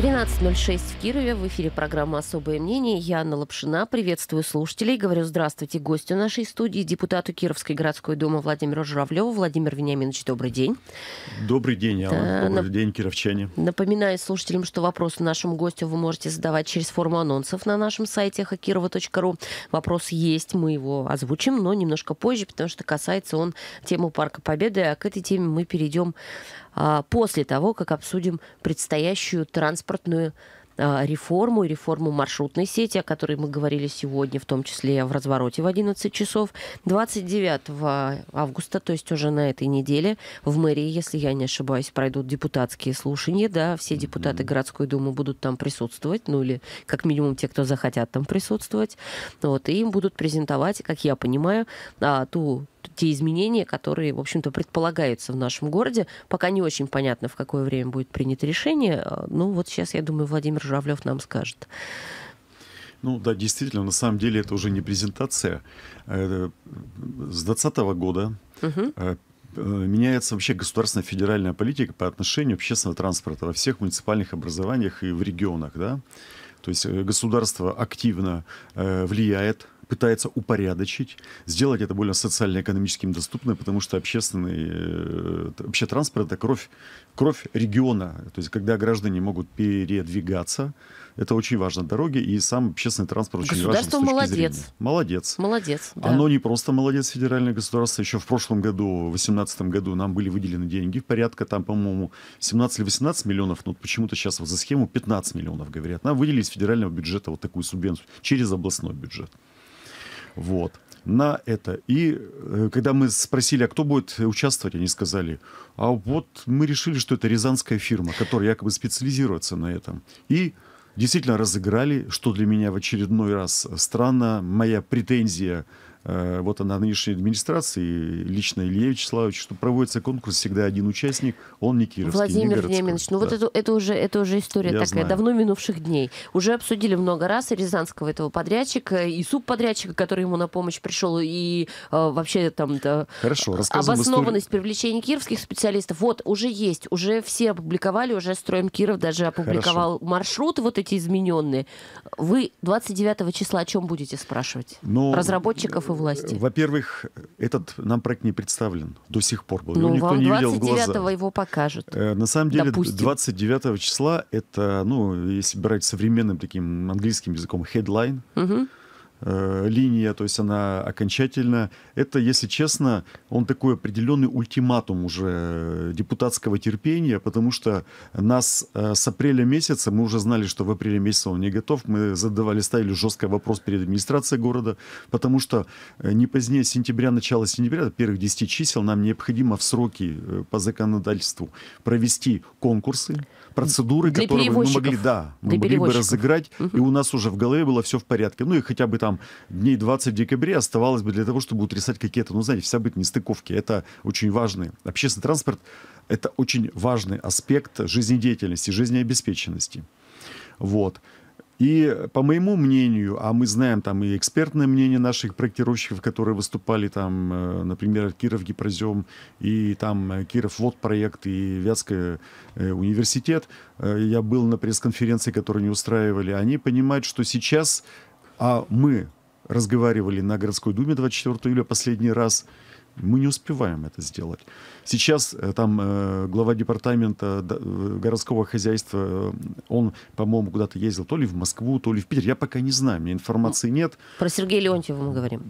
13.06 в Кирове. В эфире программа «Особое мнение». Я Анна Лапшина. Приветствую слушателей. Говорю здравствуйте гостю нашей студии, депутату Кировской городской думы Владимиру Журавлеву. Владимир Вениаминович, добрый день. Добрый день, Анна. Да, добрый нап... день, кировчане. Напоминаю слушателям, что вопросы нашему гостю вы можете задавать через форму анонсов на нашем сайте хакирова.ру. Вопрос есть, мы его озвучим, но немножко позже, потому что касается он темы Парка Победы, а к этой теме мы перейдем после того, как обсудим предстоящую транспортную а, реформу, реформу маршрутной сети, о которой мы говорили сегодня, в том числе в развороте в 11 часов. 29 августа, то есть уже на этой неделе, в мэрии, если я не ошибаюсь, пройдут депутатские слушания, да, все депутаты городской думы будут там присутствовать, ну или как минимум те, кто захотят там присутствовать, вот, и им будут презентовать, как я понимаю, а, ту те изменения, которые, в общем-то, предполагаются в нашем городе. Пока не очень понятно, в какое время будет принято решение. Ну, вот сейчас, я думаю, Владимир Журавлев нам скажет. Ну да, действительно, на самом деле это уже не презентация. С 2020 года угу. меняется вообще государственная федеральная политика по отношению общественного транспорта во всех муниципальных образованиях и в регионах. Да? То есть э, государство активно влияет пытается упорядочить, сделать это более социально-экономическим доступным, потому что общественный, э, вообще транспорт это кровь, кровь региона. То есть когда граждане могут передвигаться, это очень важно. Дороги и сам общественный транспорт очень важен. Государство молодец. Зрения. Молодец. Молодец. Да. Оно не просто молодец, федеральное государство. Еще в прошлом году, в 2018 году, нам были выделены деньги порядка там, по-моему, 17 или 18 миллионов. Но почему-то сейчас вот за схему 15 миллионов говорят. Нам выделили из федерального бюджета вот такую субвенцию через областной бюджет. Вот на это. И э, когда мы спросили, а кто будет участвовать, они сказали, а вот мы решили, что это рязанская фирма, которая якобы специализируется на этом. И действительно разыграли, что для меня в очередной раз странно. Моя претензия вот она нынешней администрации, лично Илья Вячеславович, что проводится конкурс, всегда один участник, он не кировский, Владимир не Вениаминович, ну да. вот это, это, уже, это уже история Я такая, знаю. давно минувших дней. Уже обсудили много раз и Рязанского этого подрядчика, и субподрядчика, который ему на помощь пришел, и э, вообще там да, Хорошо, обоснованность историю. привлечения кировских специалистов. Вот, уже есть, уже все опубликовали, уже Строим Киров даже опубликовал Хорошо. маршруты вот эти измененные. Вы 29 числа о чем будете спрашивать? Ну, Разработчиков и власти? Во-первых, этот нам проект не представлен до сих пор. Был. Ну, никто не видел в глаза. его покажут. Э, на самом деле, допустим. 29 числа это, ну, если брать современным таким английским языком, headline. Угу э, линия, то есть она окончательно. Это, если честно, он такой определенный ультиматум уже депутатского терпения, потому что нас э, с апреля месяца, мы уже знали, что в апреле месяце он не готов, мы задавали, ставили жесткий вопрос перед администрацией города, потому что э, не позднее сентября, начала сентября, первых 10 чисел, нам необходимо в сроки э, по законодательству провести конкурсы, процедуры, Для которые мы могли, да, мы могли бы разыграть, угу. и у нас уже в голове было все в порядке. Ну и хотя бы там дней 20 в декабре оставалось бы для того, чтобы утрясать какие-то, ну знаете, вся быть нестыковки. Это очень важный. Общественный транспорт — это очень важный аспект жизнедеятельности, жизнеобеспеченности. Вот. И по моему мнению, а мы знаем там и экспертное мнение наших проектировщиков, которые выступали там, э, например, Киров Гипрозем, и там э, Киров Вот проект, и Вятский э, университет, я был на пресс-конференции, которую они устраивали, они понимают, что сейчас, а мы разговаривали на городской думе 24 июля последний раз, мы не успеваем это сделать. Сейчас э, там э, глава департамента э, городского хозяйства, он, по-моему, куда-то ездил то ли в Москву, то ли в Питер. Я пока не знаю, мне информации нет. Про Сергея Леонтьева мы говорим.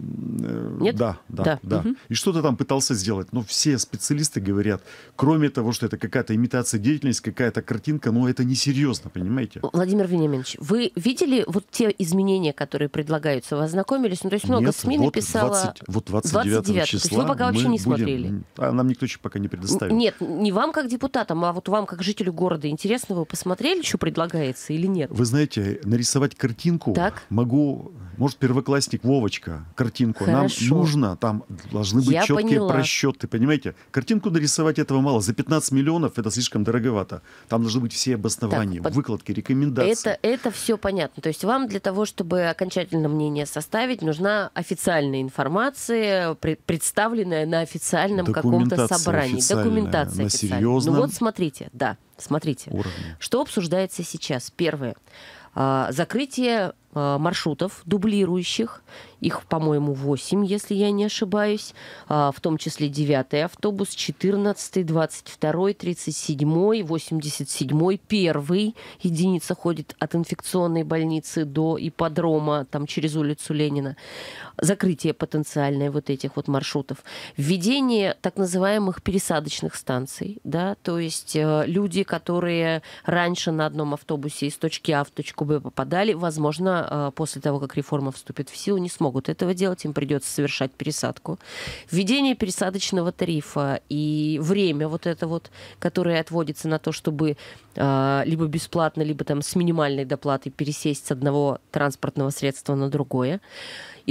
Нет? Да, да, да. да. Угу. И что-то там пытался сделать. Но все специалисты говорят, кроме того, что это какая-то имитация деятельности, какая-то картинка, но это несерьезно, понимаете? Владимир Вениаминович, вы видели вот те изменения, которые предлагаются? Вы ознакомились? Ну, то есть много нет, СМИ вот написало... 20, вот 29, 29 числа пока вообще не будем... смотрели? А нам никто еще пока не предоставил. Нет, не вам как депутатам, а вот вам как жителю города. Интересно, вы посмотрели, что предлагается или нет? Вы знаете, нарисовать картинку так? могу, может, первоклассник Вовочка картинку. Хорошо. Нам нужно, там должны быть Я четкие поняла. просчеты, понимаете? Картинку нарисовать этого мало. За 15 миллионов это слишком дороговато. Там должны быть все обоснования, так, выкладки, рекомендации. Это, это все понятно. То есть вам для того, чтобы окончательно мнение составить, нужна официальная информация, представленная заявленная на официальном каком-то собрании. Документация на официальная. серьезном Ну вот смотрите, да, смотрите. уровне. Что обсуждается сейчас? Первое. А, Закрытие а, маршрутов дублирующих. Их, по-моему, 8, если я не ошибаюсь. А, В том числе 9 автобус, 14, 22, 37, 87, 1 единица ходит от инфекционной больницы до ипподрома, там через улицу Ленина. Закрытие потенциальное вот этих вот маршрутов. Введение так называемых пересадочных станций, да, то есть э, люди, которые раньше на одном автобусе из точки А в точку Б попадали, возможно, э, после того, как реформа вступит в силу, не смогут этого делать, им придется совершать пересадку. Введение пересадочного тарифа и время вот это вот, которое отводится на то, чтобы э, либо бесплатно, либо там с минимальной доплатой пересесть с одного транспортного средства на другое.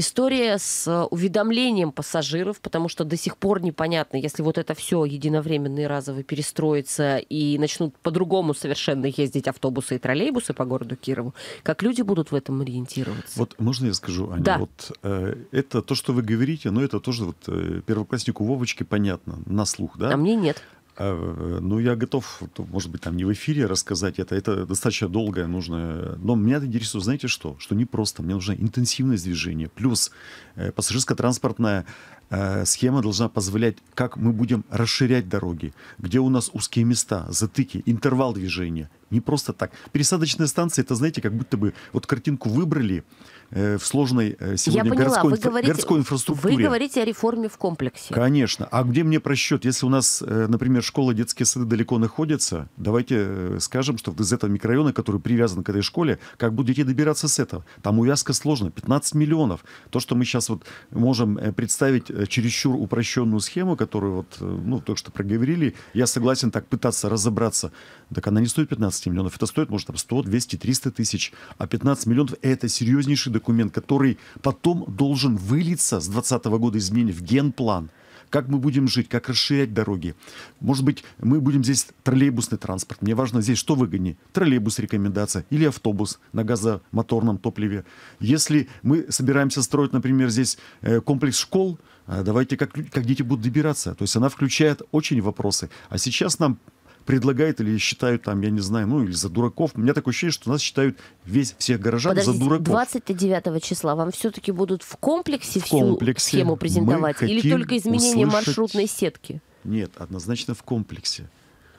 История с э, уведомлением пассажиров, потому что до сих пор непонятно, если вот это все единовременно и разово перестроится и начнут по-другому совершенно ездить автобусы и троллейбусы по городу Кирову, как люди будут в этом ориентироваться? Вот можно я скажу, Аня? Да. Вот э, это то, что вы говорите, но это тоже вот э, первокласснику Вовочке понятно, на слух, да? А мне нет. А, Ну, я готов, может быть, там не в эфире рассказать это. Это достаточно долгое нужно. Но меня интересует, знаете что? Что не просто. Мне нужна интенсивность движения. Плюс э, пассажирско-транспортная э, схема должна позволять, как мы будем расширять дороги, где у нас узкие места, затыки, интервал движения. Не просто так. Пересадочная станция, это, знаете, как будто бы вот картинку выбрали в сложной э, Я сегодня поняла, городской, вы говорите, городской инфраструктуре. вы говорите о реформе в комплексе. Конечно. А где мне просчет? Если у нас, э, например, школа, детские сады далеко находятся, давайте э, скажем, что из этого микрорайона, который привязан к этой школе, как будут дети добираться с этого? Там увязка сложная, 15 миллионов. То, что мы сейчас вот можем э, представить э, чересчур упрощенную схему, которую вот, э, ну, только что проговорили, я согласен так пытаться разобраться. Так она не стоит 15 миллионов, это стоит, может, там 100, 200, 300 тысяч. А 15 миллионов – это серьезнейший документ, который потом должен вылиться с 2020 года изменить в генплан как мы будем жить, как расширять дороги. Может быть, мы будем здесь троллейбусный транспорт. Мне важно здесь что выгоднее? Троллейбус рекомендация или автобус на газомоторном топливе. Если мы собираемся строить, например, здесь э, комплекс школ, а давайте как, как дети будут добираться. То есть она включает очень вопросы. А сейчас нам предлагают или считают там, я не знаю, ну или за дураков. У меня такое ощущение, что нас считают весь всех горожан за Подождите, дураков. 29 числа вам все-таки будут в комплексе В всю комплексе схему презентовать? Или только изменение услышать- маршрутной сетки? Нет, однозначно в комплексе.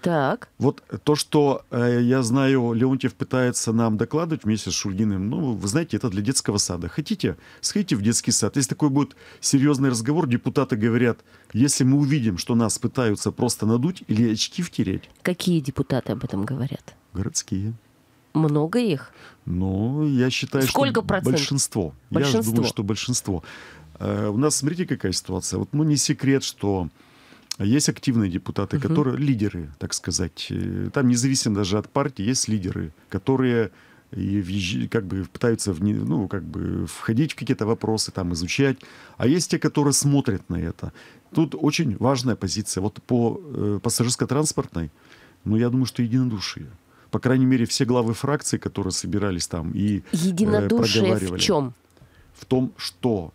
Так. Вот то, что э, я знаю, Леонтьев пытается нам докладывать вместе с Шульгиным, ну, вы знаете, это для детского сада. Хотите, сходите в детский сад. Если такой будет серьезный разговор, депутаты говорят, если мы увидим, что нас пытаются просто надуть или очки втереть, Какие депутаты об этом говорят? городские. Много их? Ну, я считаю, Сколько что процентов? большинство. Я Большинство. же думаю, что большинство. Э, У нас, смотрите, какая ситуация. Вот, ну, не секрет, что есть активные депутаты, Мгм. которые лидеры, так сказать. Э, Там, независимо даже от партии, есть лидеры, которые и как бы пытаются вне- ну, как бы входить в какие-то вопросы, там, изучать. А есть те, которые смотрят на это. Тут очень важная позиция. Вот по э, пассажирско-транспортной, ну, я думаю, что единодушие. По крайней мере, все главы фракций, которые собирались там и э, Единодушие в проговаривали. чем? в том, что,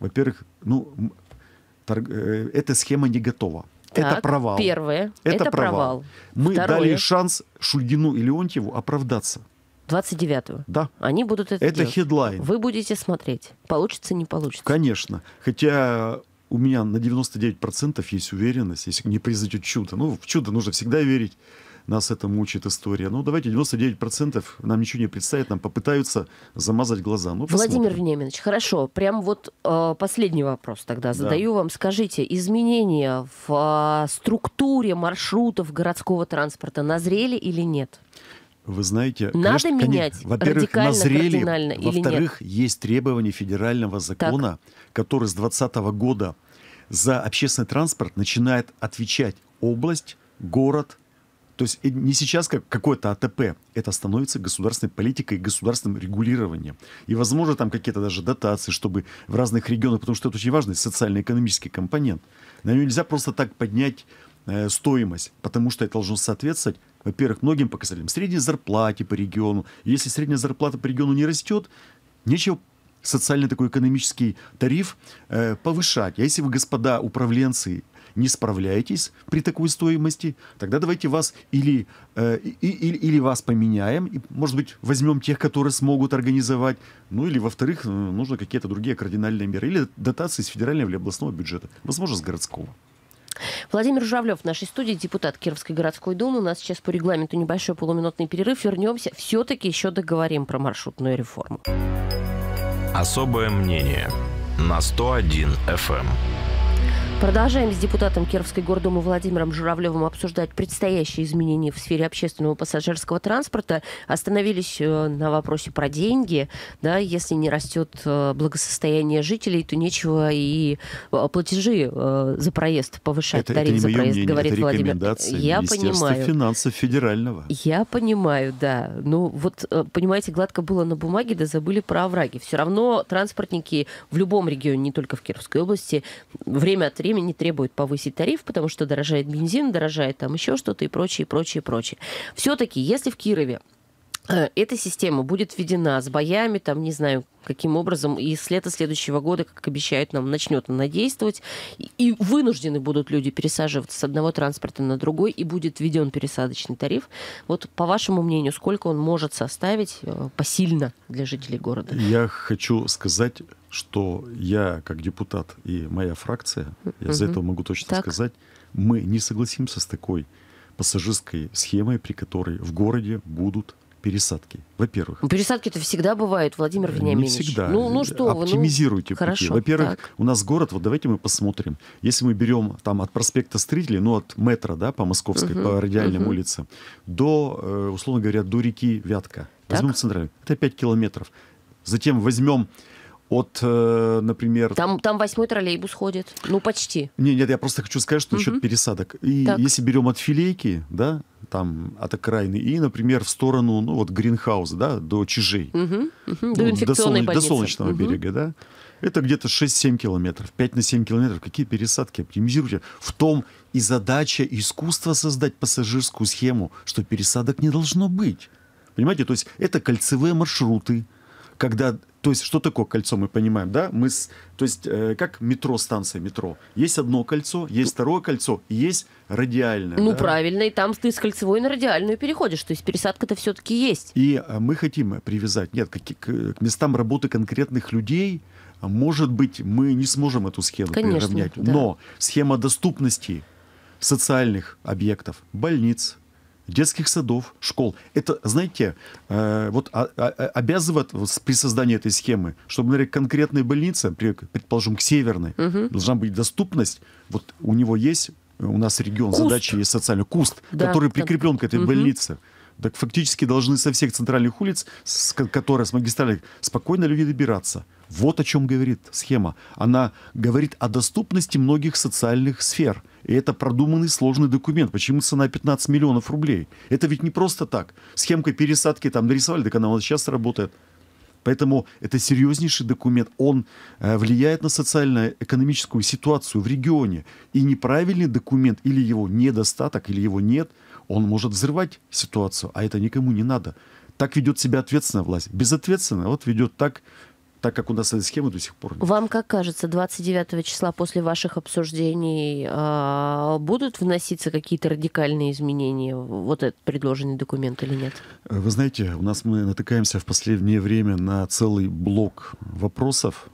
во-первых, ну, торг- э, эта схема не готова. это Так, провал. Первое. Это Это, провал. провал. Мы Второе. дали шанс Шульгину и Леонтьеву оправдаться. 29-го. Да, Они будут это, это делать. хедлайн. Вы будете смотреть. Получится, не получится. Конечно. Хотя у меня на 99% есть уверенность, если не произойдет чудо. Ну, в чудо нужно всегда верить. Нас это мучает история. Ну, давайте 99% нам ничего не представит, нам попытаются замазать глаза. Ну, Владимир посмотрим. Вениаминович, хорошо. Прям вот э, последний вопрос тогда задаю вам. Скажите, изменения в э, структуре маршрутов городского транспорта назрели или нет? Вы знаете, Надо конечно, менять конечно. Во-первых, назрели. Во-вторых, есть требования федерального закона, который с 2020 года за общественный транспорт начинает отвечать область, город. То есть э, не сейчас как какое-то АТП, это становится государственной политикой государственным регулированием. И, возможно, там какие-то даже дотации, чтобы в разных регионах, потому что это очень важный социально-экономический компонент. На него нельзя просто так поднять э, стоимость, потому что это должно соответствовать, во-первых, многим показателям. Средней зарплате по региону. Если средняя зарплата по региону не растет, нечего социальный такой экономический тариф э, повышать. А если вы, господа управленцы, не справляетесь при такой стоимости, тогда давайте вас или, э, и, или, или вас поменяем, и, может быть, возьмем тех, которые смогут организовать, ну или, во-вторых, э, нужно какие-то другие кардинальные меры, или дотации с федерального или областного бюджета, возможно, с городского. Владимир Журавлев в нашей студии, депутат Кировской городской думы. У нас сейчас по регламенту небольшой полуминутный перерыв. Вернемся. Все-таки еще договорим про маршрутную реформу. Особое мнение на 101 FM. Продолжаем с депутатом Кировской гордумы Владимиром Журавлевым обсуждать предстоящие изменения в сфере общественного пассажирского транспорта. Остановились э, на вопросе про деньги. Да, если не растет э, благосостояние жителей, то нечего и э, платежи за проезд повышать, это, тариф это за проезд, мнение, говорит это Владимир. Я понимаю. финансов федерального. Я понимаю, да. Ну вот, понимаете, гладко было на бумаге, да забыли про овраги. Все равно транспортники в любом регионе, не только в Кировской области, время от времени времени требует повысить тариф, потому что дорожает бензин, дорожает там еще что-то и прочее, прочее, прочее. Все-таки, если в Кирове э, эта система будет введена с боями, там, не знаю, каким образом, и с лета следующего года, как обещают нам, начнет она действовать, и вынуждены будут люди пересаживаться с одного транспорта на другой, и будет введен пересадочный тариф. Вот, по вашему мнению, сколько он может составить э, посильно для жителей города? Я хочу сказать, что я, как депутат и моя фракция, я угу. за это могу точно так. сказать, мы не согласимся с такой пассажирской схемой, при которой в городе будут пересадки, во-первых. Ну, пересадки-то всегда бывают, Владимир Вениаминович. Не всегда. Ну, ну что Оптимизируйте вы, ну, пути. Во-первых, так. у нас город, вот давайте мы посмотрим. Если мы берем там от проспекта Строителей, ну, от метро, да, по Московской, угу, по радиальным угу. улицам, до, э, условно говоря, до реки Вятка. Возьмем центральную. Это 5 километров. Затем возьмем от, э, например... Там, там восьмой троллейбус ходит. Ну, почти. Не, нет, я просто хочу сказать, что угу. насчет пересадок. И так. если берем от Филейки, да, там, от окраины, и, например, в сторону, ну, вот, Гринхауза, да, до Чижей. Угу. Угу. Ну, до инфекционной до, солн... до Солнечного угу. берега, да. Это где-то 6-7 километров. 5 на 7 километров. Какие пересадки? Оптимизируйте. В том и задача искусства создать пассажирскую схему, что пересадок не должно быть. Понимаете? То есть это кольцевые маршруты, когда то есть, что такое кольцо, мы понимаем, да? Мы с, то есть, э, как метро, станция метро. Есть одно кольцо, есть второе кольцо, есть радиальное. Ну, да? правильно, и там ты с кольцевой на радиальную переходишь. То есть, пересадка-то все-таки есть. И э, мы хотим привязать, нет, к, к, к местам работы конкретных людей, может быть, мы не сможем эту схему Конечно, приравнять. Да. Но схема доступности социальных объектов, больниц, детских садов, школ. Это, знаете, э, вот а, а, а обязывает при создании этой схемы, чтобы, например, конкретная больница, предположим, к северной, угу. должна быть доступность. Вот у него есть, у нас регион, куст. задачи есть социальный куст, да, который прикреплен к этой угу. больнице. Так фактически должны со всех центральных улиц, с, которые с магистральных, спокойно люди добираться. Вот о чем говорит схема. Она говорит о доступности многих социальных сфер. И это продуманный сложный документ. Почему цена 15 миллионов рублей? Это ведь не просто так. Схемка пересадки там нарисовали, так она у нас сейчас работает. Поэтому это серьезнейший документ. Он э, влияет на социально-экономическую ситуацию в регионе. И неправильный документ или его недостаток, или его нет, он может взрывать ситуацию, а это никому не надо. Так ведет себя ответственная власть. Безответственная вот ведет так, так как у нас этой схемы до сих пор нет. Вам как кажется, 29 числа после ваших обсуждений э, будут вноситься какие-то радикальные изменения вот этот предложенный документ или нет? Вы знаете, у нас мы натыкаемся в последнее время на целый блок вопросов,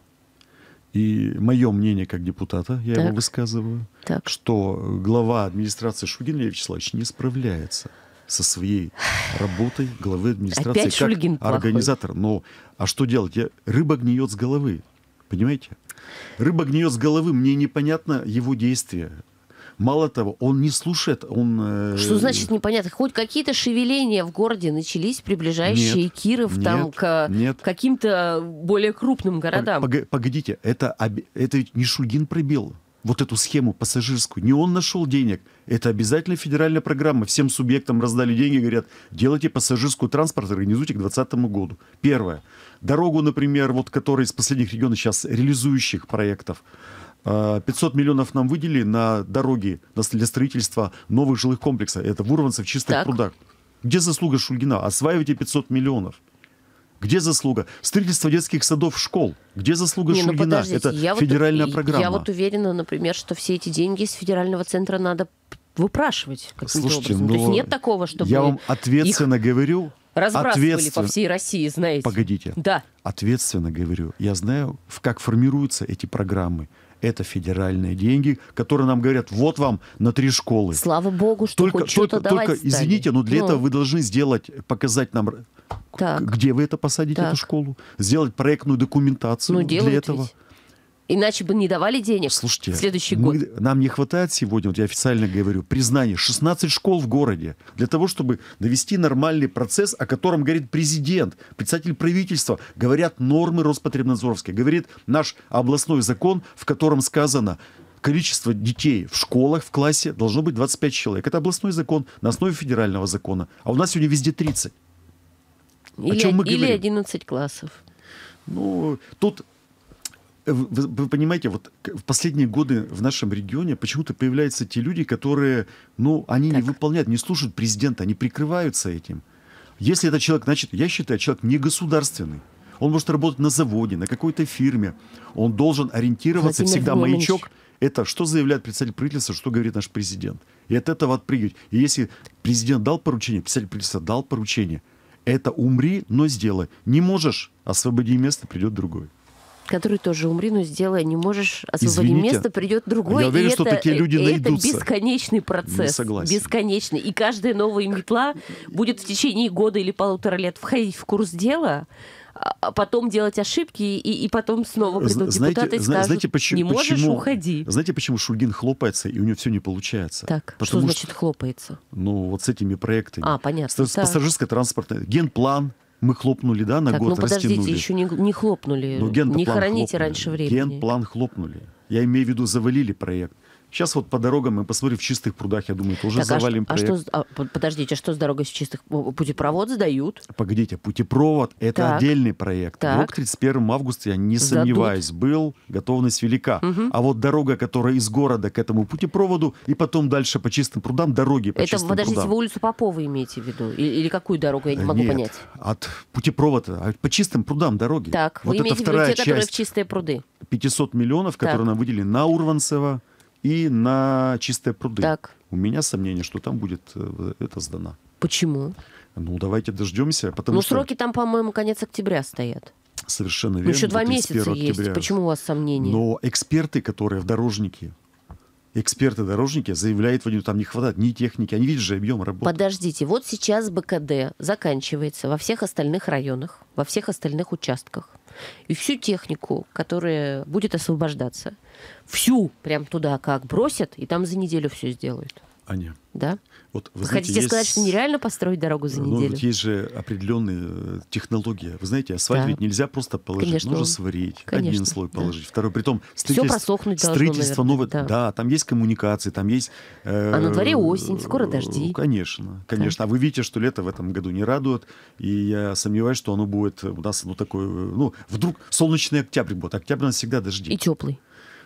и мое мнение как депутата, я так. его высказываю, так. что глава администрации Шугин Лев Вячеславович не справляется со своей работой главы администрации Опять как Шульгин организатор. Плохой. Но а что делать? Я, рыба гниет с головы. Понимаете? Рыба гниет с головы, мне непонятно его действия. Мало того, он не слушает, он... Э, что значит непонятно? Хоть какие-то шевеления в городе начались, приближающие нет, Киров нет, там к нет. каким-то более крупным городам. Погодите, это, это ведь не Шульгин пробил вот эту схему пассажирскую. Не он нашел денег. Это обязательно федеральная программа. Всем субъектам раздали деньги, говорят, делайте пассажирскую транспорт, организуйте к 2020 году. Первое. Дорогу, например, вот которая из последних регионов сейчас реализующих проектов, 500 а, миллионов нам выделили на дороги для строительства новых жилых комплексов. Это в Урванце в Чистых так. прудах. Где заслуга Шульгина? Осваивайте 500 миллионов. Где заслуга? Строительство детских садов, школ. Где заслуга Не, ну Шульгина? подождите, Это я вот- федеральная я- программа. Я вот уверена, например, что все эти деньги из федерального центра надо выпрашивать Слушайте, образом. То есть ну, нет такого, чтобы Я вам ответственно говорю, разбрасывали по ответственно- всей России, знаете. Погодите. Да. Ответственно говорю. Я знаю, как формируются эти программы. Это федеральные деньги, которые нам говорят, вот вам на три школы. Слава богу, что Только, хоть что-то только, давать только стали. извините, но для Ну, этого вы должны сделать, показать нам, Так. где вы это посадите, Так. эту школу, сделать проектную документацию ну, для этого. ведь. Иначе бы не давали денег Слушайте, в следующий мы- год. нам не хватает сегодня, вот я официально говорю, признания 16 школ в городе для того, чтобы довести нормальный процесс, о котором говорит президент, председатель правительства, говорят нормы Роспотребнадзоровские, говорит наш областной закон, в котором сказано, количество детей в школах, в классе должно быть 25 человек. Это областной закон на основе федерального закона. А у нас сегодня везде 30. Или, чем мы или говорим? 11 классов. Ну, тут вы, вы понимаете, вот в последние годы в нашем регионе почему-то появляются те люди, которые, ну, они не Так. выполняют, не слушают президента, они прикрываются этим. Если этот человек, значит, я считаю, человек не государственный. Он может работать на заводе, на какой-то фирме. Он должен ориентироваться Владимир всегда Владимирович. маячок. Это что заявляет представитель правительства, что говорит наш президент. И от этого отпрыгивать. И если президент дал поручение, представитель правительства дал поручение, это умри, но сделай. Не можешь, освободи место, придет другой. Который тоже умри, но сделай, не можешь освободить Извините, место, придет другой. я уверен, и что это, такие люди и это найдутся. бесконечный процесс. согласен. Бесконечный. И каждая новая метла будет в течение года или полутора лет входить в курс дела, а а потом делать ошибки, и, и потом снова придут Знаете, депутаты и скажут, знаете, почему, не можешь, почему- уходи. Знаете, почему Шульгин хлопается, и у него все не получается? Так, что Потому значит хлопается? ну, вот с этими проектами. А, понятно, С, так. пассажирской транспортной. Генплан мы хлопнули, да, на так, год ну подождите, растянули. еще не, не хлопнули. Ну, генплан не хороните хлопнули. раньше времени. Генплан хлопнули. Я имею в виду, завалили проект. Сейчас вот по дорогам мы посмотрим в чистых прудах, я думаю, тоже Так, а, завалим а проект. что а, под- подождите, а что с дорогой с чистых путепровод сдают? Погодите, путепровод – это Так. отдельный проект. Так. Вот к 31 августа, я не Сдадут. сомневаюсь, был, готовность велика. А вот дорога, которая из города к этому путепроводу, и потом дальше по чистым прудам, дороги по Это, чистым подождите, прудам. вы улицу Попова имеете в виду? Или, или какую дорогу, я не могу Нет, понять. от путепровода, а по чистым прудам дороги. Так, вот вы имеете в виду те, которые в часть. чистые пруды? 500 миллионов, которые Так. нам выделили на Урванцево и на чистые пруды. Так. У меня сомнение, что там будет э, это сдано. Почему? Ну, давайте дождемся, потому ну, что сроки там, по-моему, конец октября стоят. совершенно Ну, верно. еще два месяца 31 есть. октября. Почему у вас сомнения? Но эксперты, которые в дорожнике, эксперты-дорожники заявляют, что там не хватает ни техники, они видят же объем работы. Подождите, вот сейчас БКД заканчивается во всех остальных районах, во всех остальных участках. И всю технику, которая будет освобождаться, всю прям туда как бросят, и там за неделю все сделают. Аня, Да? вот вы Вы знаете, хотите есть- сказать, что нереально построить дорогу за Ну, неделю? вот есть же определенные э, технологии. Вы знаете, асфальт Да. ведь нельзя просто положить. Конечно, Нужно сварить, конечно, один слой да. положить, второй. Притом строительство, просохнуть должно, строительство наверное, новое. да. Да. там есть коммуникации, там есть... э, А на дворе осень, скоро дожди. Конечно, конечно. А вы видите, что лето в этом году не радует, и я сомневаюсь, что оно будет у нас, ну, такое, э, ну, вдруг солнечный октябрь будет. Октябрь у нас всегда дожди. И теплый.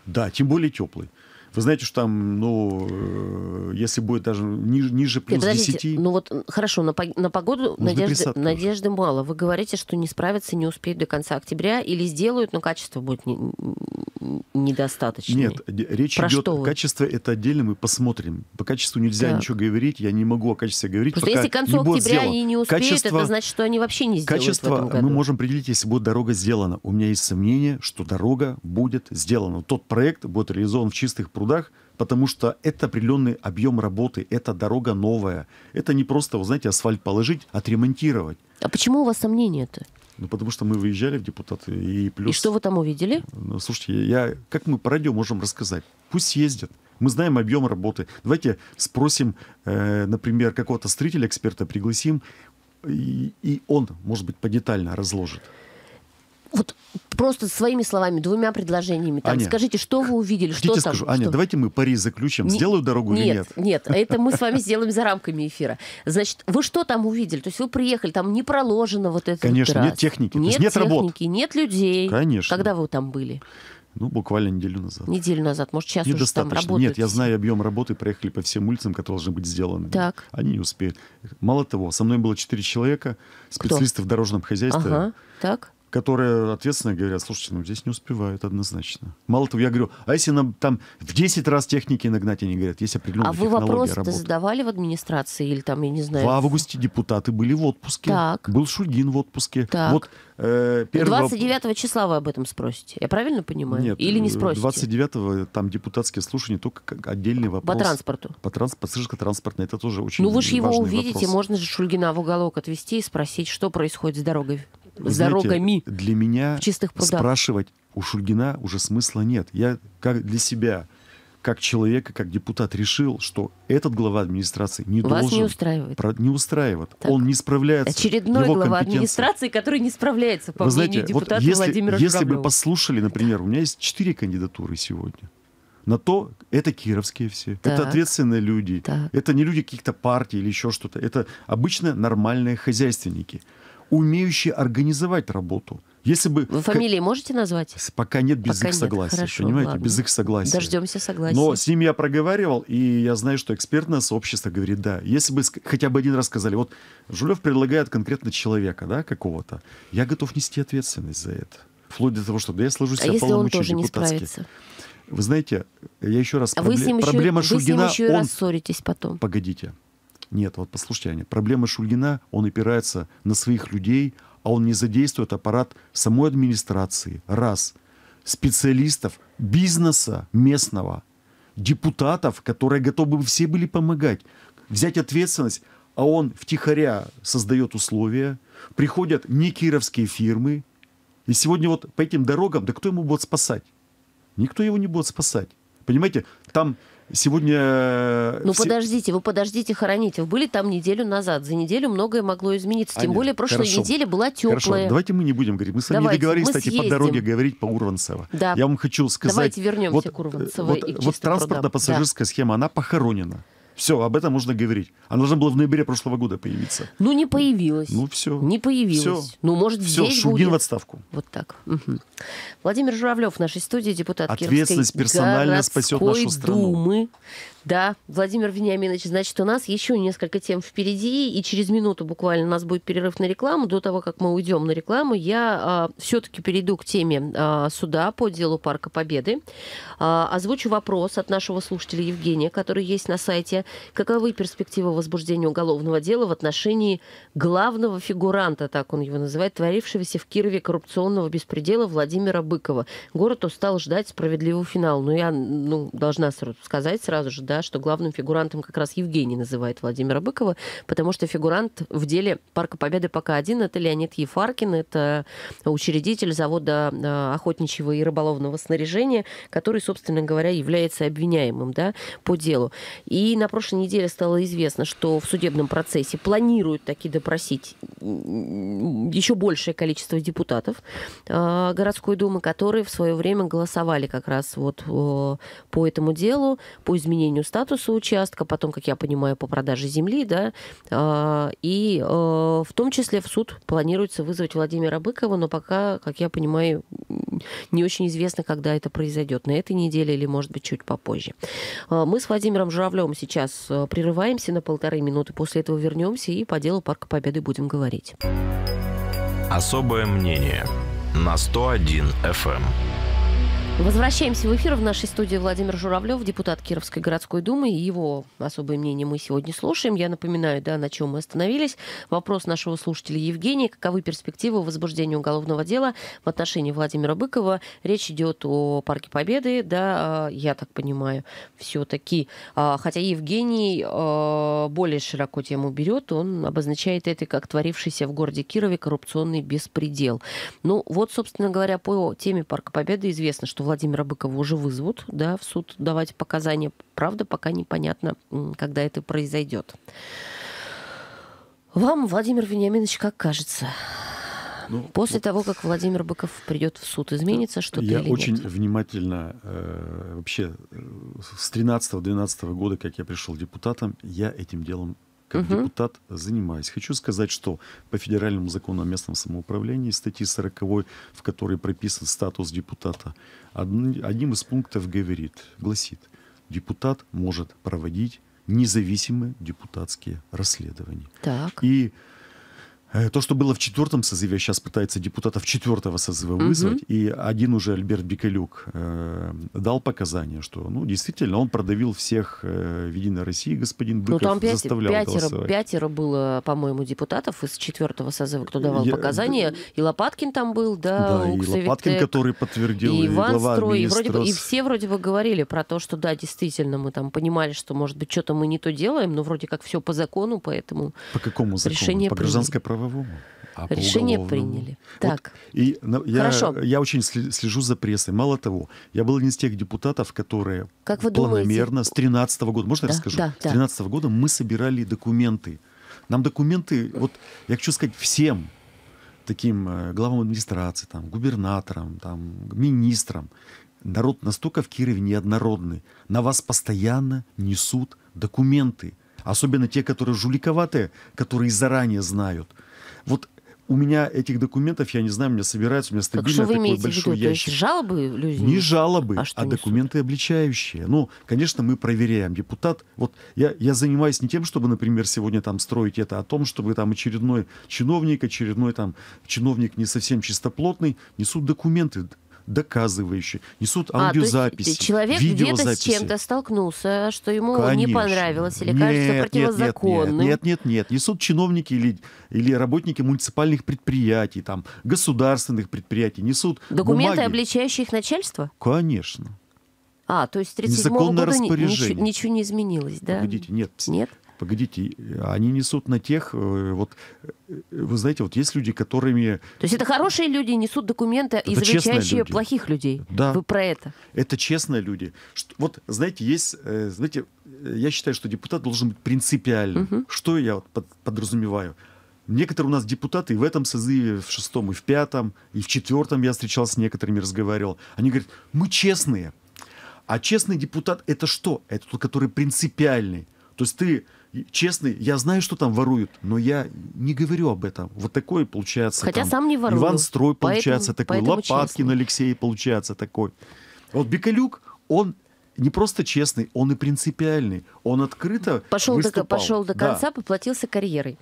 Да, тем более теплый. Вы знаете, что там, ну, э, если будет даже ниже, ниже Нет, плюс подождите, 10... ну вот хорошо, на, на погоду Нужны надежды, надежды мало. Вы говорите, что не справятся, не успеют до конца октября или сделают, но качество будет не- н- недостаточное. Нет, речь Про идет что вы? качество это отдельно, мы посмотрим. По качеству нельзя Так. ничего говорить, я не могу о качестве говорить. Просто пока если к концу не октября они не успеют, Качество- это значит, что они вообще не сделают Качество мы можем определить, если будет дорога сделана. У меня есть сомнение, что дорога будет сделана. Тот проект будет реализован в чистых прудах, потому что это определенный объем работы, это дорога новая. Это не просто, вы знаете, асфальт положить, отремонтировать. А почему у вас сомнения-то? Ну, потому что мы выезжали в депутаты, и плюс... И что вы там увидели? Ну, слушайте, я, как мы по радио можем рассказать? Пусть съездят. Мы знаем объем работы. Давайте спросим, э, например, какого-то строителя, эксперта пригласим, и, и он, может быть, подетально разложит. Вот просто своими словами, двумя предложениями. Там, Аня, скажите, что вы увидели, что там? скажу, Аня, что? давайте мы пари заключим, Не- сделаю дорогу или нет? Нет, нет, это мы с вами сделаем за рамками эфира. Значит, вы что там увидели? То есть вы приехали, там не проложено вот это Конечно, вот нет техники, нет нет работ. техники, нет людей. Конечно. Когда вы там были? Ну, буквально неделю назад. Неделю назад. Может, сейчас уже там работают Нет, я знаю объем работы, проехали по всем улицам, которые должны быть сделаны. Так. Они не успеют. Мало того, со мной было четыре человека, специалисты в дорожном хозяйстве, Ага, так. Которые ответственно говорят, слушайте, ну здесь не успевают однозначно. Мало того, я говорю, а если нам там в 10 раз техники нагнать, они говорят, есть определенная А вы работы. задавали в администрации или там, я не знаю... В августе депутаты были в отпуске. Так. Был Шульгин в отпуске. Так. Вот э, первый воп- 29 числа вы об этом спросите. Я правильно понимаю? Нет, Или не э, спросите? 29-го там депутатские слушания, только как отдельный вопрос. По транспорту. По транс... пассажирско-транспортной. Это тоже очень Ну вы же его увидите, вопрос. можно же Шульгина в уголок отвести и спросить, что происходит с дорогой. Вы с знаете, дорогами. Для меня в чистых прудах. спрашивать у Шульгина уже смысла нет. Я как для себя, как человека, как депутат решил, что этот глава администрации не Вас должен... не устраивает. про- Не устраивает. Так. Он не справляется. Очередной Его глава администрации, который не справляется, по Вы мнению знаете, вот депутата если, Владимира если бы послушали, например, у меня есть четыре кандидатуры сегодня. На то это кировские все. Так. Это ответственные люди. Так. Это не люди каких-то партий или еще что-то. Это обычно нормальные хозяйственники, умеющие организовать работу. Если бы Вы фамилии можете назвать? Пока нет без Пока их нет, согласия, хорошо, понимаете, ладно. без их согласия. Дождемся согласия. Но с ними я проговаривал, и я знаю, что экспертное сообщество говорит, да, если бы хотя бы один раз сказали, вот Жулев предлагает конкретно человека, да, какого-то, я готов нести ответственность за это. Вплоть до того, что да, я сложу а себя если он тоже не справится? Вы знаете, я еще раз, А вы с пробле- ним еще, проблема вы с ним еще и он... рассоритесь потом. Погодите. Нет, вот послушайте, Аня, проблема Шульгина, он опирается на своих людей, а он не задействует аппарат самой администрации. Раз. Специалистов, бизнеса местного, депутатов, которые готовы все были помогать, взять ответственность, а он втихаря создает условия, приходят не кировские фирмы, и сегодня вот по этим дорогам, да кто ему будет спасать? Никто его не будет спасать. Понимаете, там сегодня... э, Ну все- подождите, вы подождите, хороните. Вы были там неделю назад. За неделю многое могло измениться. Тем Аня, более прошлая хорошо. неделя была Хорошо, теплая. давайте мы не будем говорить. Мы с вами Давайте, договорились, кстати, по съездим. дороге говорить по Урванцево. Да. Я вам хочу сказать... Давайте вернемся вот, к Урванцево Вот, и к вот транспортно-пассажирская схема, она похоронена. Все, об этом можно говорить. Она должна была в ноябре прошлого года появиться. Ну не появилась. Ну все. Не появилась. Всё. Ну может Все, здесь Шульгин будет. в отставку. Вот так. Мгм. Владимир Журавлев в нашей студии, депутат Ответственность Кировской персонально спасет нашу страну. Думы. Да, Владимир Вениаминович, значит, у нас еще несколько тем впереди, и через минуту буквально у нас будет перерыв на рекламу. До того, как мы уйдем на рекламу, я все-таки перейду к теме а, суда по делу Парка Победы. А, озвучу вопрос от нашего слушателя Евгения, который есть на сайте. Каковы перспективы возбуждения уголовного дела в отношении главного фигуранта, так он его называет, творившегося в Кирове коррупционного беспредела Владимира Быкова? Город устал ждать справедливого финала. Но я ну, должна сразу сказать сразу же, да, что главным фигурантом как раз Евгений называет Владимира Быкова, потому что фигурант в деле Парка Победы пока один. Это Леонид Ефаркин, это учредитель завода э, охотничьего и рыболовного снаряжения, который, собственно говоря, является обвиняемым да, по делу. И на прошлой неделе стало известно, что в судебном процессе планируют таки допросить еще большее количество депутатов э, городской думы, которые в свое время голосовали как раз вот э, по этому делу, по изменению статуса участка, потом, как я понимаю, по продаже земли, да, э, и э, в том числе в суд планируется вызвать Владимира Быкова, но пока, как я понимаю, не очень известно, когда это произойдет, на этой неделе или, может быть, чуть попозже. Э, Мы с Владимиром Журавлевым сейчас прерываемся на полторы минуты, после этого вернемся и по делу Парка Победы будем говорить. Особое мнение на 101 FM. Возвращаемся в эфир в нашей студии Владимир Журавлев, депутат Кировской городской думы. И его особое мнение мы сегодня слушаем. Я напоминаю, да, на чем мы остановились. Вопрос нашего слушателя Евгения. Каковы перспективы возбуждения уголовного дела в отношении Владимира Быкова? Речь идет о Парке Победы, да, э, я так понимаю, все-таки. Хотя Евгений э, более широко тему берет, он обозначает это как творившийся в городе Кирове коррупционный беспредел. Ну, вот, собственно говоря, по теме Парка Победы известно, что Владимира Быкова уже вызовут да, в суд давать показания. Правда, пока непонятно, когда это произойдет. Вам, Владимир Вениаминович, как кажется, Ну, после того, как Владимир Быков придет в суд, изменится что-то Я или очень нет? внимательно э, вообще э, с 13-12 года, как я пришел депутатом, я этим делом как угу. депутат занимаюсь. Хочу сказать, что по федеральному закону о местном самоуправлении, статьи 40, в которой прописан статус депутата, одним из пунктов говорит, гласит, депутат может проводить независимые депутатские расследования. Так. И то, что было в четвертом созыве, сейчас пытается депутатов четвертого созыва угу. вызвать. И один уже Альберт Бикалюк э, дал показания, что, ну, действительно, он продавил всех э, в Единой России, господин ну, Быков, ну, там пять, заставлял пятеро, голосовать. Пятеро было, по-моему, депутатов из четвертого созыва, кто давал Я, показания. Да, и Лопаткин там был, да, да и Лопаткин, который подтвердил, и, и Иван глава Строй, и, вроде бы, и все вроде бы говорили про то, что, да, действительно, мы там понимали, что, может быть, что-то мы не то делаем, но вроде как все по закону, поэтому... По какому закону? Решение по гражданской правовому правовому. А Решение приняли. Так. Вот, и я, Хорошо. я очень слежу за прессой. Мало того, я был один из тех депутатов, которые как вы планомерно думаете? с 13 года, можно да, я расскажу? Да, с 13 -го года мы собирали документы. Нам документы, вот я хочу сказать всем таким э, главам администрации, там, губернаторам, там, министрам, народ настолько в Кирове неоднородный. На вас постоянно несут документы. Особенно те, которые жуликоватые, которые заранее знают. Вот у меня этих документов, я не знаю, у меня собираются, у меня стабильно так что вы такой большой в виду? ящик. То есть жалобы люди? Не жалобы, а, а документы обличающие. Ну, конечно, мы проверяем. Депутат, вот я, я занимаюсь не тем, чтобы, например, сегодня там строить это, а о том, чтобы там очередной чиновник, очередной там чиновник не совсем чистоплотный, несут документы доказывающие, несут аудиозаписи, а, то есть человек где-то с чем-то столкнулся, что ему Конечно. не понравилось или нет, кажется противозаконным. Нет, нет, нет, нет, несут чиновники или, или работники муниципальных предприятий, там, государственных предприятий, несут Документы, бумаги. обличающие их начальство? Конечно. А, то есть с 37 года ничего, ничего не изменилось, да? Погодите, нет. Нет? Погодите, они несут на тех, э, вот, э, вы знаете, вот есть люди, которыми... То есть это хорошие люди несут документы, это изобличающие плохих людей? Да. Вы про это? Это честные люди. Вот, знаете, есть, э, знаете, я считаю, что депутат должен быть принципиальным. Угу. Что я подразумеваю? Некоторые у нас депутаты и в этом созыве, в шестом, и в пятом, и в четвертом я встречался с некоторыми, разговаривал. Они говорят, мы честные. А честный депутат это что? Это тот, который принципиальный. То есть ты честный, я знаю, что там воруют, но я не говорю об этом. Вот такой получается. Хотя там, сам не ворую. Иван Строй получается поэтому, такой, поэтому Лопаткин честный. Алексей получается такой. Вот Бекалюк, он не просто честный, он и принципиальный. Он открыто пошел выступал. До, пошел до конца, да. поплатился карьерой.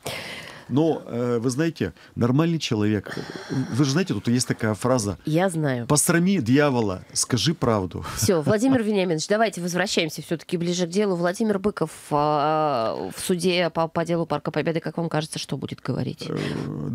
Но, э, вы знаете, нормальный человек, вы же знаете, тут есть такая фраза. Я знаю. Посрами дьявола, скажи правду. Все, Владимир Вениаминович, давайте возвращаемся все-таки ближе к делу. Владимир Быков а, в суде по, по делу Парка Победы, как вам кажется, что будет говорить? Э,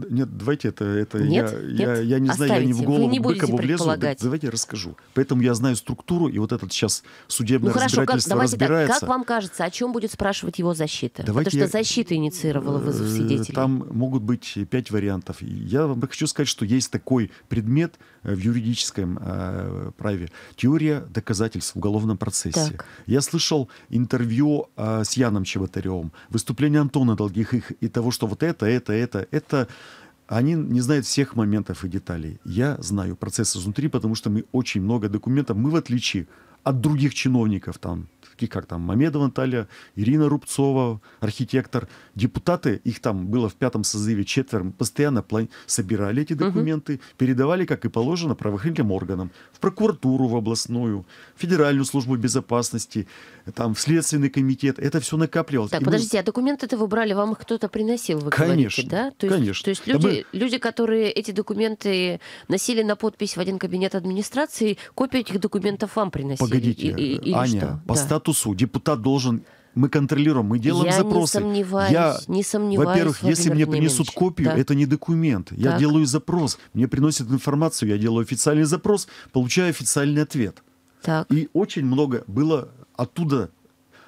нет, давайте это... это нет? Я, нет? Я, я не Оставите. знаю, я не в голову не Быкову влезу. Давайте я расскажу. Поэтому я знаю структуру, и вот этот сейчас судебное ну, хорошо, разбирательство как, давайте разбирается. Так, как вам кажется, о чем будет спрашивать его защита? Давайте Потому что я... защита инициировала вызов э, свидетелей. Там могут быть пять вариантов. Я вам хочу сказать, что есть такой предмет э, в юридическом э, праве. Теория доказательств в уголовном процессе. Так. Я слышал интервью э, с Яном Чеботаревым, выступление Антона Долгих их и того, что вот это, это, это, это они не знают всех моментов и деталей. Я знаю процесс изнутри, потому что мы очень много документов, мы в отличие от других чиновников, там, таких как там Мамедова Наталья, Ирина Рубцова, архитектор, депутаты, их там было в пятом созыве четверо, постоянно план... собирали эти документы, угу. передавали, как и положено, правоохранительным органам, в прокуратуру, в областную, в Федеральную службу безопасности, там, в Следственный комитет. Это все накапливалось. Так, И подождите, мы... а документы-то вы брали, вам их кто-то приносил, вы конечно, говорите, да? То есть, конечно. То есть люди, да мы... люди, которые эти документы носили на подпись в один кабинет администрации, копию этих документов вам приносили? Погодите, и, и, Аня, что? по да. статусу депутат должен мы контролируем, мы делаем я запросы. Не сомневаюсь, я, не сомневаюсь. Во-первых, если мне принесут копию, да. это не документ. Я так. делаю запрос, мне приносят информацию, я делаю официальный запрос, получаю официальный ответ. Так. И очень много было оттуда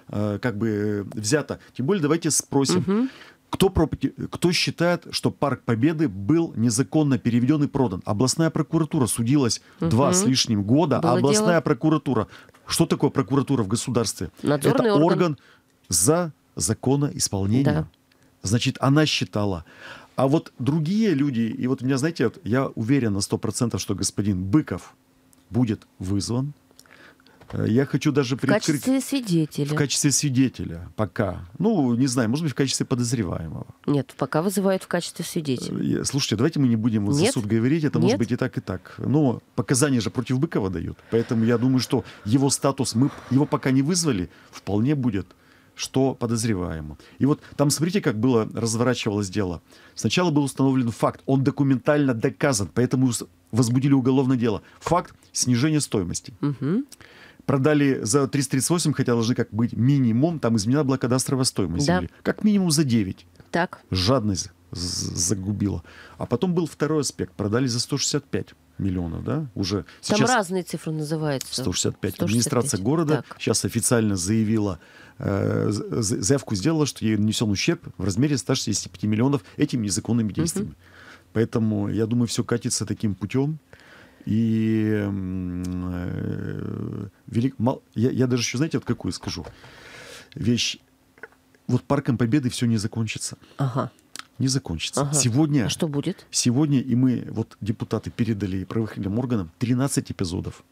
э, как бы взято. Тем более давайте спросим. Угу. Кто, кто считает, что Парк Победы был незаконно переведен и продан? Областная прокуратура судилась угу. два с лишним года, Было а областная дело... прокуратура что такое прокуратура в государстве? Надзорный Это орган. орган за законоисполнение. Да. Значит, она считала. А вот другие люди, и вот меня, знаете, я уверен на 100%, что господин Быков будет вызван. Э, я хочу даже в качестве свидетеля. В качестве свидетеля пока. Ну, не знаю, может быть, в качестве подозреваемого. Нет, пока вызывают в качестве свидетеля. Э, слушайте, давайте мы не будем вот за суд говорить, это Нет? может быть и так, и так. Но показания же против Быкова дают. Поэтому я думаю, что его статус, мы его пока не вызвали, вполне будет что подозреваемому. И вот там смотрите, как было разворачивалось дело. Сначала был установлен факт, он документально доказан, поэтому возбудили уголовное дело. Факт снижения стоимости. Угу продали за 338, хотя должны как быть минимум, там изменена была кадастровая стоимость да. земли. Как минимум за 9. Так. Жадность загубила. А потом был второй аспект. Продали за 165 миллионов, да? Уже сейчас... Там разные цифры называются. 165. 165. Администрация города так. сейчас официально заявила, э, заявку сделала, что ей нанесен ущерб в размере 165 миллионов этими незаконными действиями. Угу. Поэтому, я думаю, все катится таким путем. И э, велик, мал, я, я даже еще, знаете, вот какую скажу вещь. Вот парком Победы все не закончится. Ага. Не закончится. Ага. Сегодня... А что будет? Сегодня и мы, вот депутаты, передали правоохранительным органам 13 эпизодов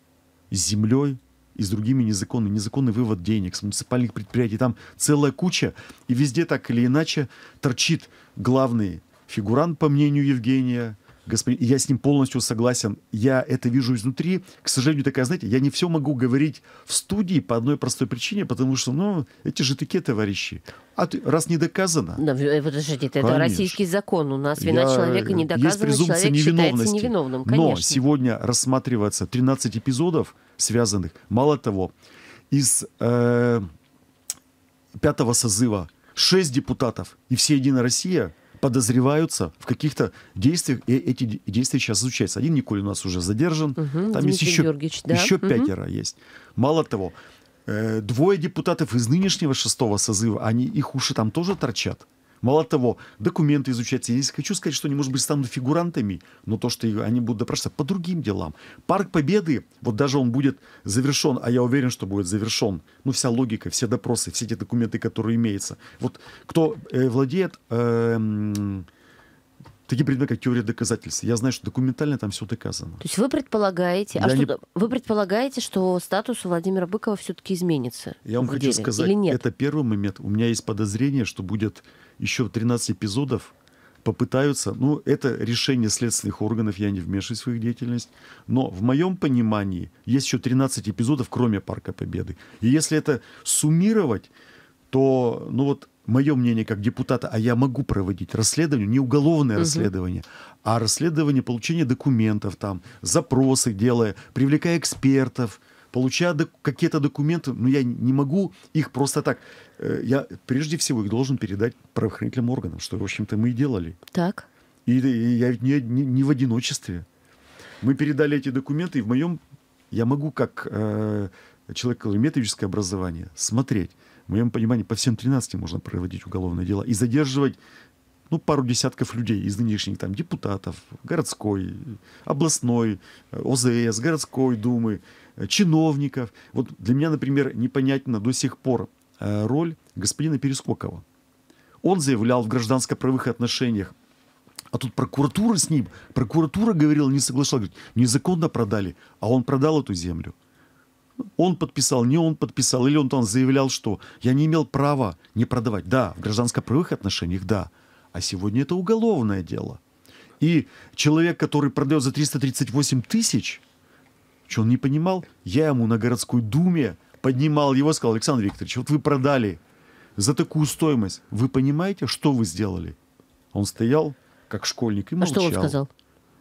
с землей, и с другими незаконными, незаконный вывод денег с муниципальных предприятий. Там целая куча, и везде так или иначе торчит главный фигурант, по мнению Евгения, господин, я с ним полностью согласен. Я это вижу изнутри. К сожалению, такая, знаете, я не все могу говорить в студии по одной простой причине, потому что, ну, эти же такие товарищи. А ты, раз не доказано... Да, э, подождите, это конечно. российский закон. У нас вина я... человека не доказана, Есть человек невиновности. невиновным. Конечно. Но сегодня рассматривается 13 эпизодов связанных. Мало того, из э, пятого созыва 6 депутатов и все Единая Россия подозреваются в каких-то действиях, и эти действия сейчас изучаются. Один Николь у нас уже задержан, угу, там Дмитрий есть еще, Георгиевич, да? еще угу. пятеро есть. Мало того, э, двое депутатов из нынешнего шестого созыва, они, их уши там тоже торчат. Мало того, документы изучаются. Я не хочу сказать, что они, может быть, станут фигурантами, но то, что они будут допрашиваться по другим делам. Парк Победы, вот даже он будет завершен, а я уверен, что будет завершен. Ну, вся логика, все допросы, все эти документы, которые имеются. Вот кто э, владеет... Э, такие предметы, как теория доказательств. Я знаю, что документально там все доказано. То есть вы предполагаете, а что, вы предполагаете, что статус Владимира Быкова все-таки изменится? Я вам хочу деле, сказать, это первый момент. У меня есть подозрение, что будет еще 13 эпизодов попытаются, ну, это решение следственных органов, я не вмешиваюсь в их деятельность, но в моем понимании есть еще 13 эпизодов, кроме Парка Победы. И если это суммировать, то, ну вот, мое мнение как депутата, а я могу проводить расследование, не уголовное угу. расследование, а расследование получения документов, там, запросы делая, привлекая экспертов, получая док- какие-то документы, но я не могу их просто так. Э, я прежде всего их должен передать правоохранительным органам, что, в общем-то, мы и делали. Так. И, и я не, не, не в одиночестве. Мы передали эти документы, и в моем я могу, как э, человек, который методическое образование, смотреть. В моем понимании, по всем 13 можно проводить уголовное дело и задерживать ну, пару десятков людей из нынешних там депутатов, городской, областной, ОЗС, городской думы, Э, чиновников. Вот для меня, например, непонятна до сих пор роль господина Перескокова. Он заявлял в гражданско-правых отношениях, а тут прокуратура с ним, прокуратура говорила, не соглашалась, говорит, незаконно продали, а он продал эту землю. Он подписал, не он подписал, или он там заявлял, что я не имел права не продавать. Да, в гражданско-правых отношениях, да. А сегодня это уголовное дело. И человек, который продает за 338 тысяч, что он не понимал? Я ему на городской думе поднимал его, сказал, Александр Викторович, вот вы продали за такую стоимость. Вы понимаете, что вы сделали? Он стоял, как школьник, и молчал. А что он сказал?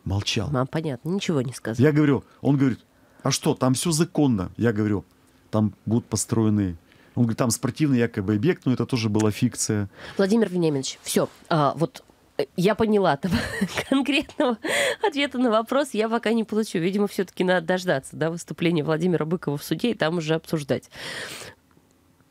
Молчал. А, понятно, ничего не сказал. Я говорю, он говорит, а что, там все законно. Я говорю, там будут построены он говорит, там спортивный якобы объект, но это тоже была фикция. Владимир Вениаминович, все, а, вот я поняла, там конкретного ответа на вопрос я пока не получу. Видимо, все-таки надо дождаться да, выступления Владимира Быкова в суде и там уже обсуждать.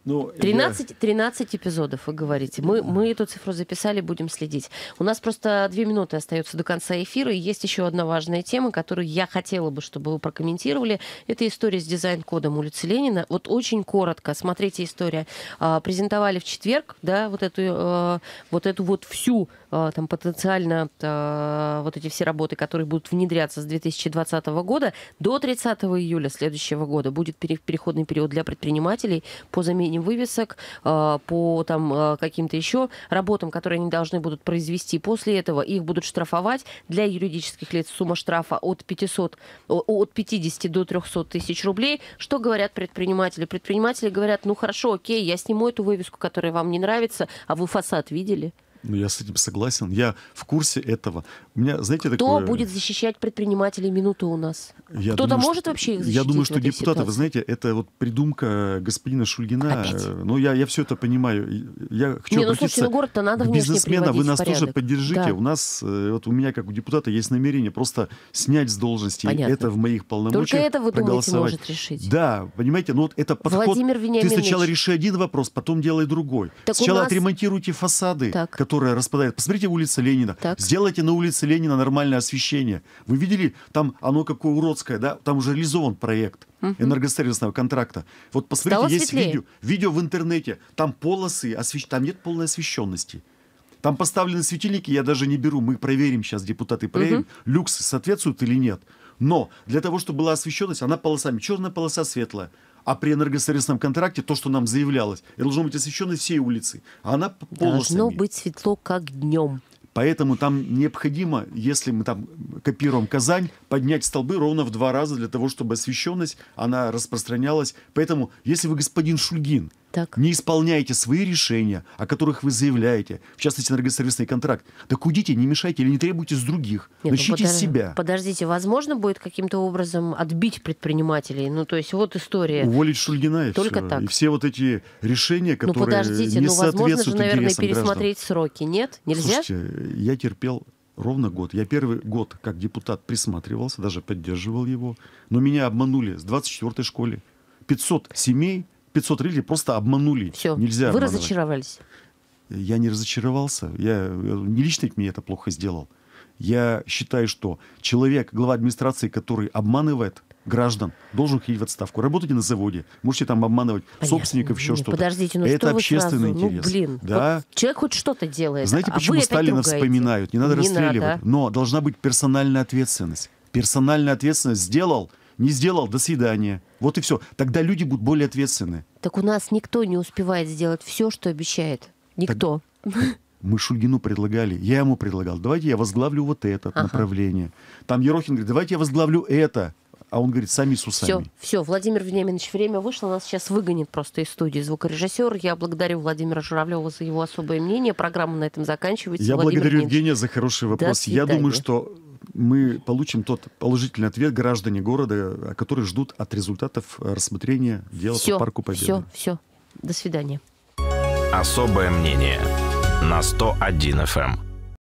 Ну, 13, я... 13 эпизодов, вы говорите. Мы, мы эту цифру записали, будем следить. У нас просто две минуты остается до конца эфира, и есть еще одна важная тема, которую я хотела бы, чтобы вы прокомментировали. Это история с дизайн-кодом улицы Ленина. Вот очень коротко, смотрите история. А, презентовали в четверг, да, вот эту, э, вот эту вот всю там потенциально э, вот эти все работы, которые будут внедряться с 2020 года до 30 июля следующего года будет переходный период для предпринимателей по замене вывесок, а, по там а, каким-то еще работам, которые они должны будут произвести. После этого их будут штрафовать. Для юридических лиц сумма штрафа от 500, от 50 до 300 тысяч рублей. Что говорят предприниматели? Предприниматели говорят, ну хорошо, окей, я сниму эту вывеску, которая вам не нравится, а вы фасад видели? Ну, я с этим согласен. Я в курсе этого. У меня, знаете, Кто такое... будет защищать предпринимателей минуту у нас? Кто-то может что, вообще их защитить? Я думаю, что депутаты, ситуации? вы знаете, это вот придумка господина Шульгина. Опять? Ну, я, я все это понимаю. Я хочу Не, ну слушайте, ну город-то надо к бизнесмена. Вы нас тоже поддержите. Да. У нас, э, вот у меня, как у депутата, есть намерение просто снять с должности. Понятно. Это в моих полномочиях. Только это, вы думаете, может решить? Да, понимаете, ну вот это подход. Владимир Ты сначала реши один вопрос, потом делай другой. Так сначала нас... отремонтируйте фасады, так. которые распадают. Посмотрите улица Ленина. Так. Сделайте на улице Ленина нормальное освещение. Вы видели, там оно какое уродское, да? Там уже реализован проект угу. энергосервисного контракта. Вот посмотрите, Стало есть видео, видео в интернете. Там полосы, освещ... там нет полной освещенности. Там поставлены светильники, я даже не беру. Мы проверим сейчас, депутаты проверим, угу. люкс соответствует или нет. Но для того, чтобы была освещенность, она полосами. Черная полоса светлая. А при энергосервисном контракте то, что нам заявлялось, должно быть освещено всей улицы. А она полосами. Должно быть светло, как днем. Поэтому там необходимо, если мы там копируем Казань, поднять столбы ровно в два раза для того, чтобы освещенность, она распространялась. Поэтому, если вы господин Шульгин, так. не исполняете свои решения, о которых вы заявляете, в частности, энергосервисный контракт, так уйдите, не мешайте или не требуйте с других. Нет, ну Начните ну, подож... себя. Подождите, возможно будет каким-то образом отбить предпринимателей? Ну, то есть вот история. Уволить Шульгина и Только все. так. И все вот эти решения, которые ну, подождите, не ну, возможно же, наверное, пересмотреть граждан. сроки. Нет? Нельзя? Слушайте, я терпел ровно год. Я первый год как депутат присматривался, даже поддерживал его. Но меня обманули с 24-й школе. 500 семей 500 родителей просто обманули. Все, Нельзя вы обманывать. разочаровались? Я не разочаровался. Я, не лично мне это плохо сделал. Я считаю, что человек, глава администрации, который обманывает граждан, должен ходить в отставку. Работайте на заводе, можете там обманывать Понятно. собственников, еще что-то. Подождите, ну это что общественный сразу? интерес. Ну, блин, да. человек хоть что-то делает. Знаете, а почему Сталина вспоминают? Не надо не расстреливать. Надо. Но должна быть персональная ответственность. Персональная ответственность сделал – не сделал, до свидания. Вот и все. Тогда люди будут более ответственны. Так у нас никто не успевает сделать все, что обещает. Никто. Так, мы Шульгину предлагали, я ему предлагал, давайте я возглавлю вот это ага. направление. Там Ерохин говорит, давайте я возглавлю это. А он говорит, сами с усами. Все, все, Владимир Вениаминович, время вышло, нас сейчас выгонит просто из студии звукорежиссер. Я благодарю Владимира Журавлева за его особое мнение. Программа на этом заканчивается. Я Владимир благодарю Евгения за хороший вопрос. Я думаю, что мы получим тот положительный ответ граждане города, которые ждут от результатов рассмотрения дела все, по Парку Победы. Все, все. До свидания. Особое мнение на 101 FM.